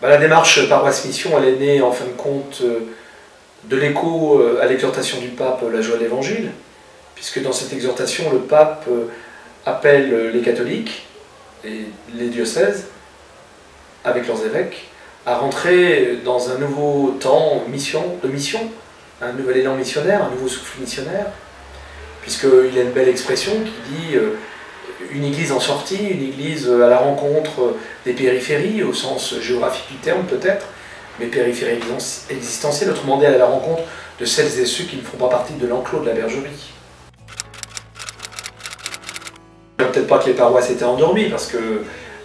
Bah, la démarche paroisse mission, elle est née en fin de compte euh, de l'écho euh, à l'exhortation du pape La joie de l'évangile, puisque dans cette exhortation, le pape euh, appelle les catholiques et les diocèses, avec leurs évêques, à rentrer dans un nouveau temps mission, de mission, un nouvel élan missionnaire, un nouveau souffle missionnaire, puisqu'il y a une belle expression qui dit une église en sortie, une église à la rencontre des périphéries, au sens géographique du terme peut-être, mais périphéries existentielles, autrement dit à la rencontre de celles et ceux qui ne font pas partie de l'enclos de la bergerie. Peut-être pas que les paroisses étaient endormies, parce que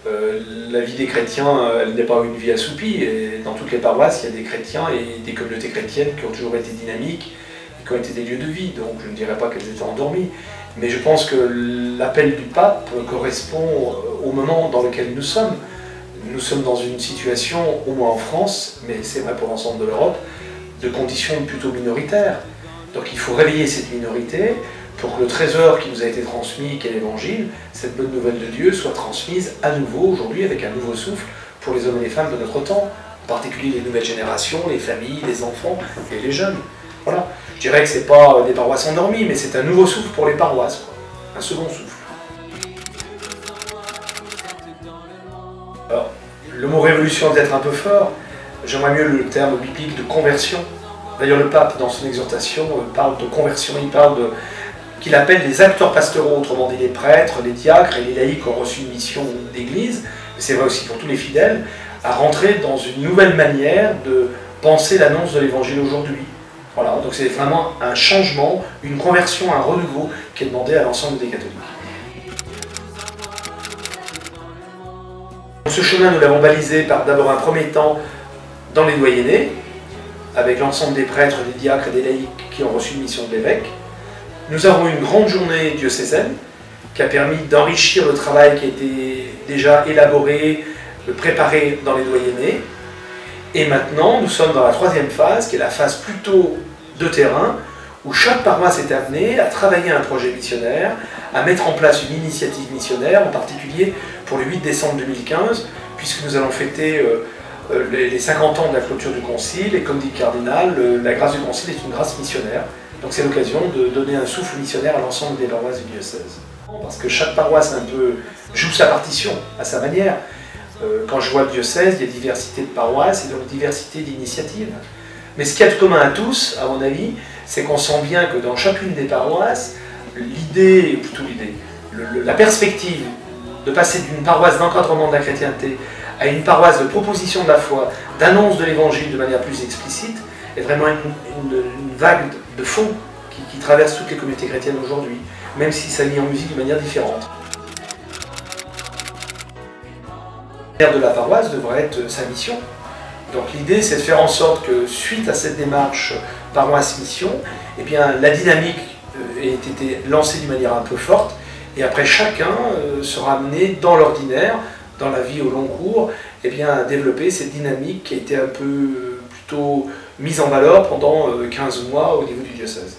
euh, la vie des chrétiens, elle n'est pas une vie assoupie, dans toutes les paroisses, il y a des chrétiens et des communautés chrétiennes qui ont toujours été dynamiques, qui ont été des lieux de vie, donc je ne dirais pas qu'elles étaient endormies. Mais je pense que l'appel du pape correspond au moment dans lequel nous sommes. Nous sommes dans une situation, au moins en France, mais c'est vrai pour l'ensemble de l'Europe, de conditions plutôt minoritaires. Donc il faut réveiller cette minorité pour que le trésor qui nous a été transmis, qu'est l'Évangile, cette bonne nouvelle de Dieu, soit transmise à nouveau aujourd'hui avec un nouveau souffle pour les hommes et les femmes de notre temps, en particulier les nouvelles générations, les familles, les enfants et les jeunes. Voilà. Je dirais que ce n'est pas des paroisses endormies, mais c'est un nouveau souffle pour les paroisses, un second souffle. Alors, le mot révolution doit être un peu fort, j'aimerais mieux le terme biblique de conversion. D'ailleurs, le pape, dans son exhortation, euh, parle de conversion, il parle de qu'il appelle les acteurs pastoraux, autrement dit les prêtres, les diacres et les laïcs qui ont reçu une mission d'église, c'est vrai aussi pour tous les fidèles, à rentrer dans une nouvelle manière de penser l'annonce de l'évangile aujourd'hui. Voilà, donc c'est vraiment un changement, une conversion, un renouveau qui est demandé à l'ensemble des catholiques. Ce chemin, nous l'avons balisé par d'abord un premier temps dans les doyennés, avec l'ensemble des prêtres, des diacres et des laïcs qui ont reçu une mission de l'évêque. Nous avons une grande journée diocésaine qui a permis d'enrichir le travail qui a été déjà élaboré, préparé dans les doyennés, et maintenant, nous sommes dans la troisième phase, qui est la phase plutôt de terrain, où chaque paroisse est amenée à travailler un projet missionnaire, à mettre en place une initiative missionnaire, en particulier pour le 8 décembre 2015, puisque nous allons fêter euh, euh, les 50 ans de la clôture du Concile, et comme dit le cardinal, la grâce du Concile est une grâce missionnaire. Donc c'est l'occasion de donner un souffle missionnaire à l'ensemble des paroisses du diocèse. Parce que chaque paroisse un peu joue sa partition à sa manière. Euh, quand je vois le diocèse, il y a diversité de paroisses et donc diversité d'initiatives. Mais ce qu'il y a de commun à tous, à mon avis, c'est qu'on sent bien que dans chacune des paroisses, l'idée, plutôt l'idée, la perspective de passer d'une paroisse d'encadrement de la chrétienté à une paroisse de proposition de la foi, d'annonce de l'évangile de manière plus explicite, est vraiment une, vague de fond qui, qui traverse toutes les communautés chrétiennes aujourd'hui, même si ça mis en musique de manière différente. De la paroisse devrait être sa mission. Donc l'idée, c'est de faire en sorte que, suite à cette démarche paroisse-mission, eh bien, la dynamique euh, ait été lancée d'une manière un peu forte, et après chacun euh, sera amené dans l'ordinaire, dans la vie au long cours, eh bien, à développer cette dynamique qui a été un peu euh, plutôt mise en valeur pendant 15 mois au niveau du diocèse.